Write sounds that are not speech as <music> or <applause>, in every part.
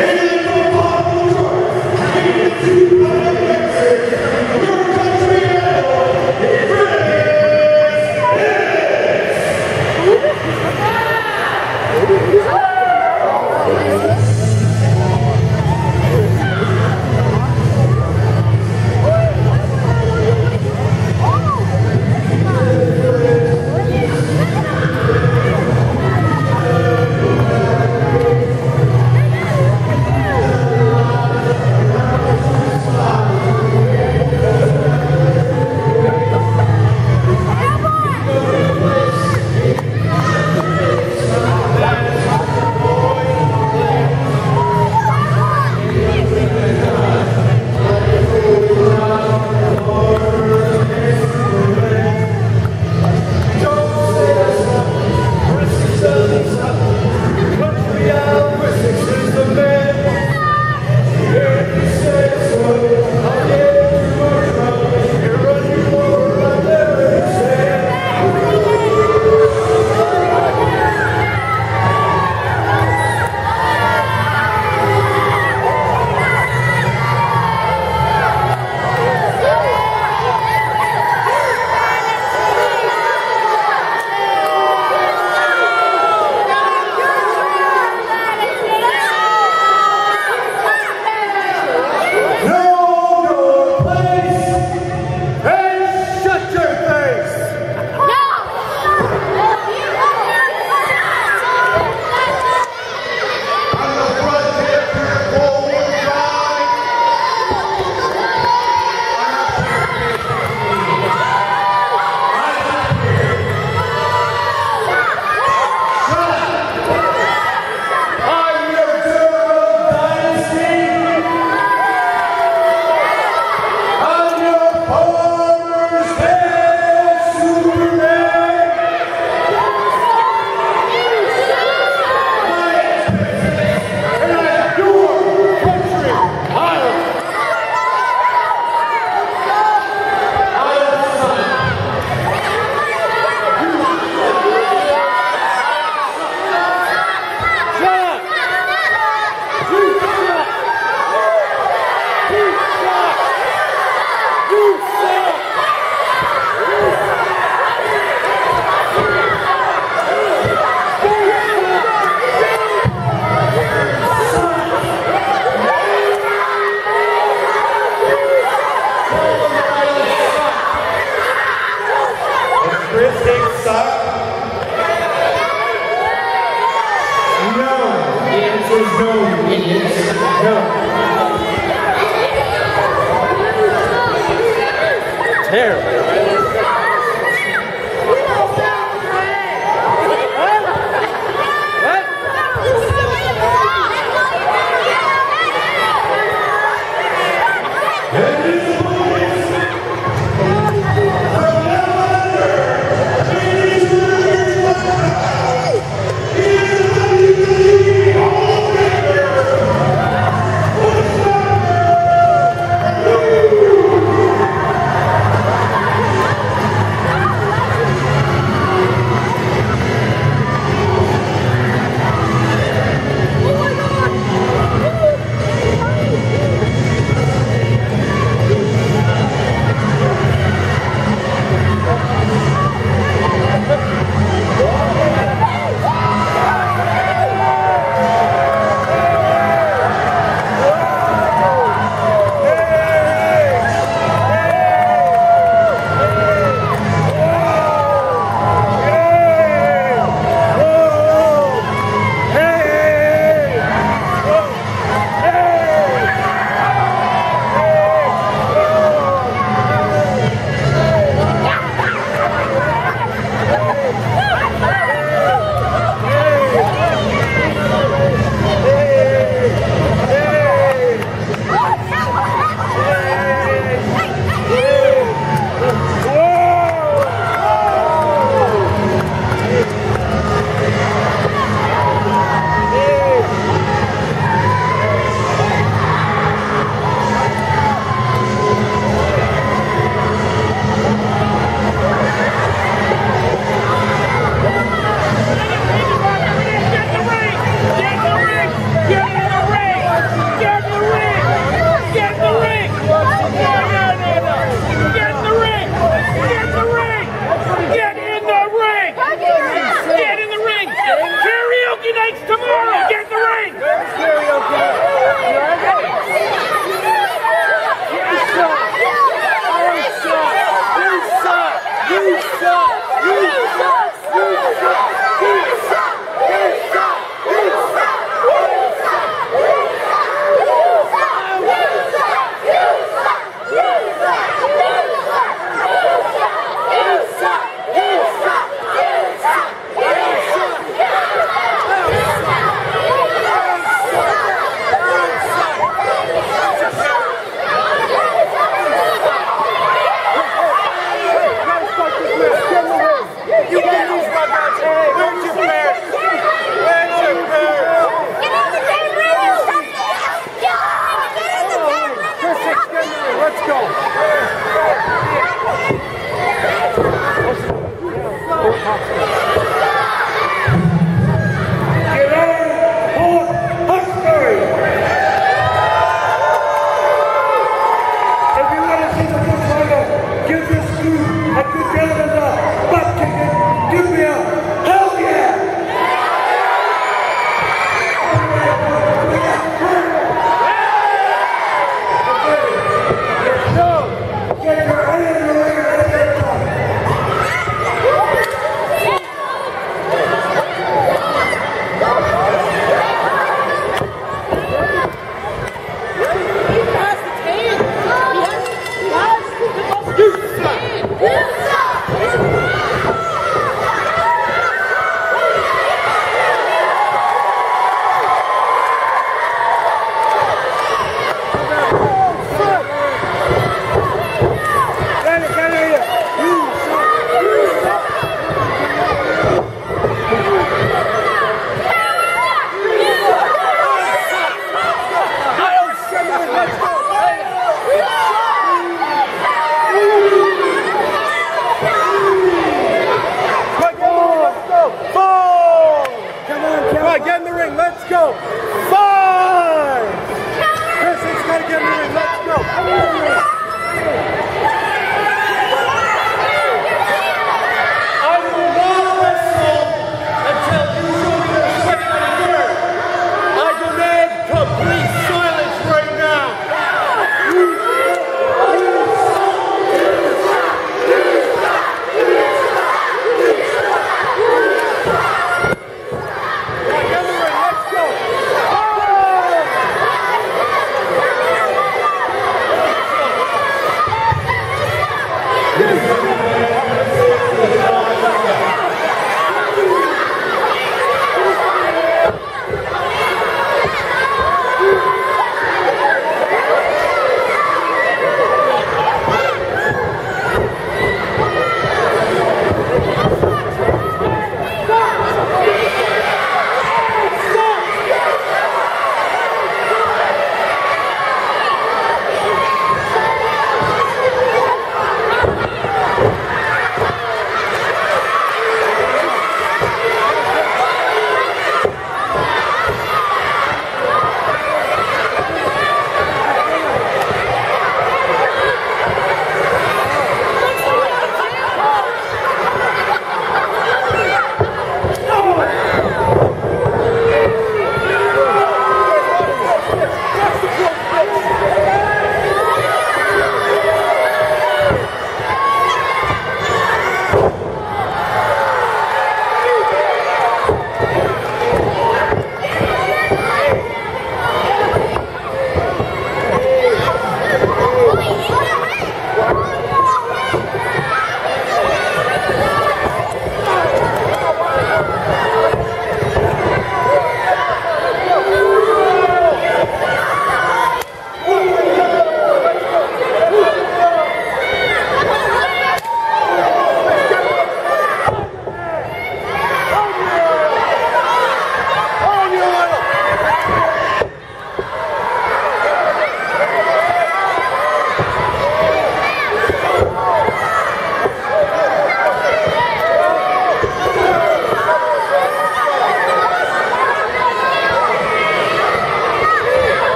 Amen. <laughs> Woo! Thank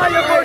fire,